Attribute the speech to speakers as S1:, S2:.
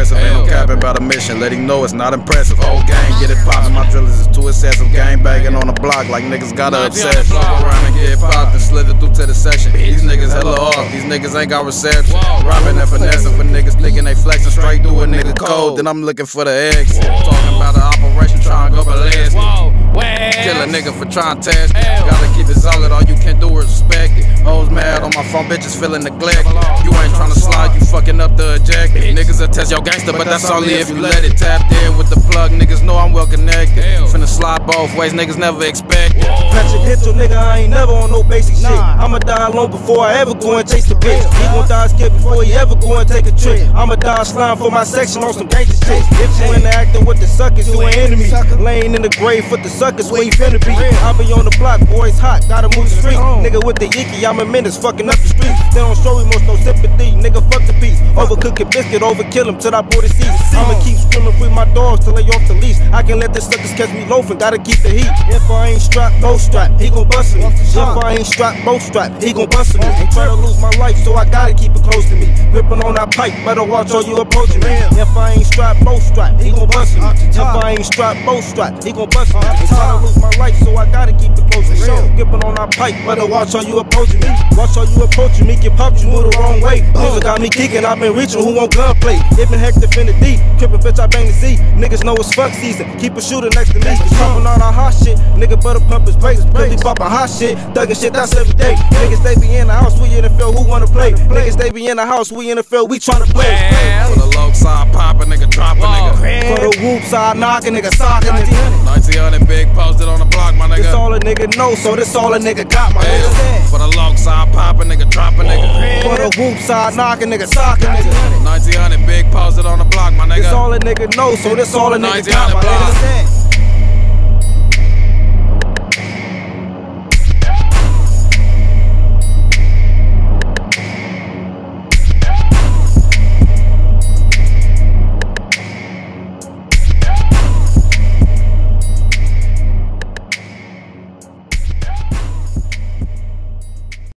S1: aggressive. Ain't no capping about a mission. Let him know it's not impressive. Whole gang get it poppin'. My drillers is too excessive. Gang banging on the block like niggas got a obsession. Around and get popped and slither through to the section. These niggas hella off. These niggas ain't got reception. Robbing and finessing for niggas thinking they flexing straight through a nigga code. Then I'm looking for the exit. Talking about the operation trying to go ballistic. Kill a nigga for trying to test it. Gotta keep it solid, all you can do is respect it. Hoes mad on my phone, bitches feeling neglected. You ain't tryna slide, test your gangster, but that's only if you let it. Tapped in with the plug, niggas know I'm well connected. Finna slide both ways, niggas never expect it.
S2: Patrick hit your nigga, I ain't never on no basic shit. I'ma die alone before I ever go and chase the bitch. He gon' die scared before he ever go and take a trip. I'ma die slime for my section on some gangster shit. If with the suckers, you an enemy. Laying in the grave for the suckers, where you finna be. I be on the block, boys hot, gotta move the street. Nigga with the yicky, I'm a menace, fucking up the street. They don't show remorse, no sympathy. Nigga, fuck the beast. Overcook a biscuit, overkill him till I pour the seats. I'ma keep screaming with my dogs till they off the leash. I can let the suckers catch me loafing, gotta keep the heat. If I ain't strapped, no strap, he gon' bust me. If I ain't strapped, both strap, he gon' bust me. Ain't tryna lose my life, so I gotta keep it close to me. Gripping on that pipe, better watch all you approaching me. If I ain't strapped, both strap, he gon' bust me. If I ain't strapped, both strap, he gon' bust me. Ain't tryna lose my life, so I gotta keep it close to me. Gripping on that pipe, better watch all you approaching me. Watch all you approaching me, get popped, you move the wrong way. Niggas got me kicking, i been reaching, who want gunplay? It been hectic in the D, crippin' bitch, I bang the Z. Niggas know it's fuck season, keep a shooter next to me. Pumping all our hot shit, nigga better pump his brakes. Billy poppin' hot shit, thuggin' shit, that's every day. Niggas they be in the house, we in the field, who wanna play? Niggas they be in the house, we in the field, we tryna play.
S1: For the low side pop a nigga, drop a nigga.
S2: For the whoop side knockin', nigga sockin' nigga.
S1: 1900 big posted on the block, my nigga.
S2: This all a nigga know, so this all a nigga got, my nigga.
S1: For the low side pop a nigga, drop a nigga.
S2: For the whoop side knockin', nigga sockin' nigga.
S1: 1900 big posted on the block, my nigga.
S2: This all a nigga know, so this all a nigga got, my nigga.